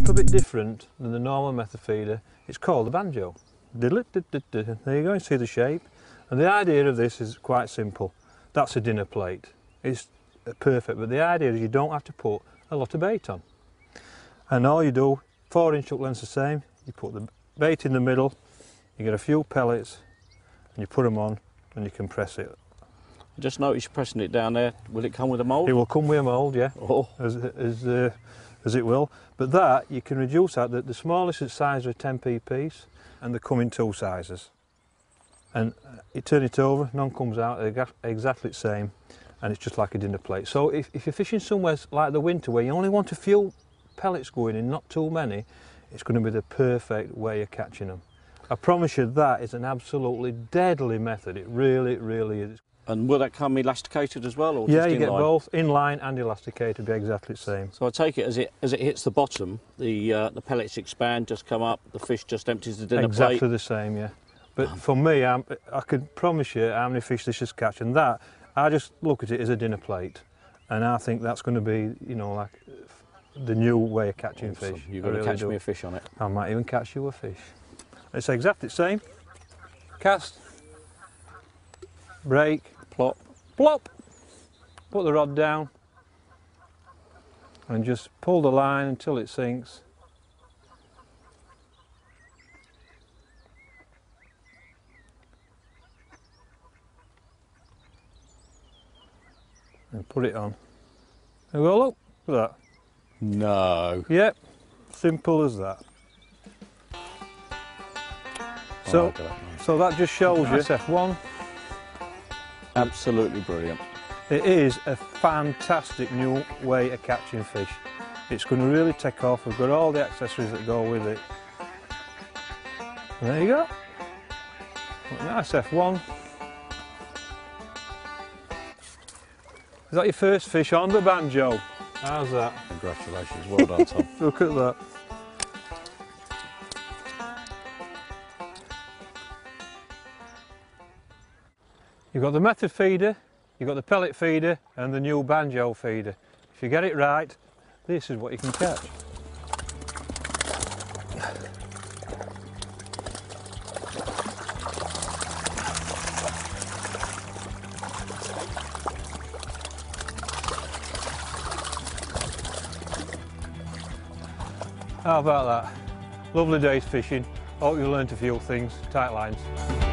little bit different than the normal method feeder. It's called the banjo. There you go, you see the shape. And the idea of this is quite simple. That's a dinner plate. It's perfect, but the idea is you don't have to put a lot of bait on. And all you do, four inch hook lengths the same, you put the bait in the middle, you get a few pellets, and you put them on, and you can press it. I just noticed you pressing it down there. Will it come with a mould? It will come with a mould, yeah, Oh, as, as, uh, as it will. But that, you can reduce that. The, the smallest size are a 10p piece, and they come in two sizes. And uh, you turn it over, none comes out, exactly the same, and it's just like a dinner plate. So if, if you're fishing somewhere like the winter where you only want a few pellets going in, not too many, it's going to be the perfect way of catching them. I promise you that is an absolutely deadly method. It really, really is. And will that come elasticated as well, or Yeah, you get both in line and elasticated, be exactly the same. So I take it as it as it hits the bottom, the uh, the pellets expand, just come up, the fish just empties the dinner exactly plate. Exactly the same, yeah. But for me, I'm, I could promise you how many fish this just catching. that I just look at it as a dinner plate, and I think that's going to be, you know, like the new way of catching Awesome. fish. You're going got to really catch do. me a fish on it. I might even catch you a fish. It's exactly the same. Cast, break, Plop. plop, put the rod down, and just pull the line until it sinks. And put it on. And go, look, look at that. No. Yep, simple as that. So, Oh, look at that, nice. so that just shows you SF1. Absolutely brilliant. It is a fantastic new way of catching fish. It's going to really take off. We've got all the accessories that go with it. And there you go. Nice F1. Is that your first fish on the banjo? How's that? Congratulations, well done, Tom. Look at that. You've got the method feeder, you've got the pellet feeder and the new banjo feeder. If you get it right, this is what you can catch. How about that? Lovely days fishing. Hope you learnt a few things. Tight lines.